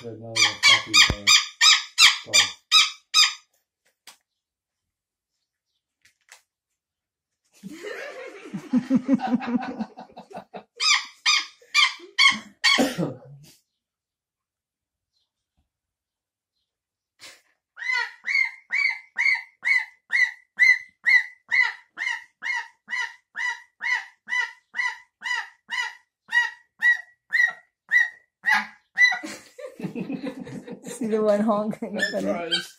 There's another puppy uh, dog. See the one honking. Tries.